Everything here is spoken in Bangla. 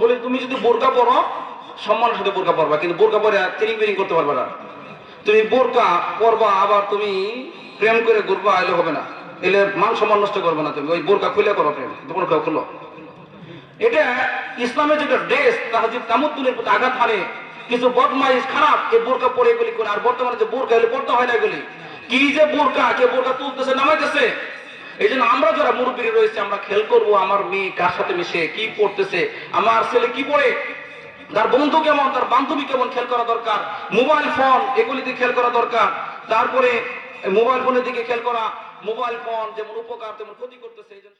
বলে, তুমি যদি বোরকা পরো, সম্মানের সাথে বোরকা পরবা, কিন্তু বোরকা পরে তিরিং বিরিং করতে পারবে না। তুমি বোরকা পরবা, আবার তুমি প্রেম করে ঘুরবা, এলে হবে না। এলে মান সম্মান নষ্ট করবে না তুমি। ওই বোরকা খুলে করো প্রেম বোরকা খুলো এটা ইসলামের যেটা ড্রেস তাহাজিব তামুদ্দুনের প্রতি আঘাত হানে। কিছু বদমাইশ খারাপ, এই বোরকা পরে এগুলি করে। আর বর্তমানে যে বোরকা এগুলি পড়তে হয় না এগুলি। কি যে বোরকা, কে বোরকা তুলতেছে, নামাইতেছে এই জন্য আমরা যারা মুরব্বী রয়েছে, আমরা খেল করব আমার মেয়ে কার সাথে মিশে, কি পড়তেছে, আমার ছেলে কি পড়ে, তার বন্ধু কেমন, তার বান্ধবী কেমন খেল করা দরকার, মোবাইল ফোন এগুলিতে খেল করা দরকার, তারপরে মোবাইল ফোনের দিকে খেল করা, মোবাইল ফোন যেমন উপকার, তেমন ক্ষতি করতেছে, এই জন্য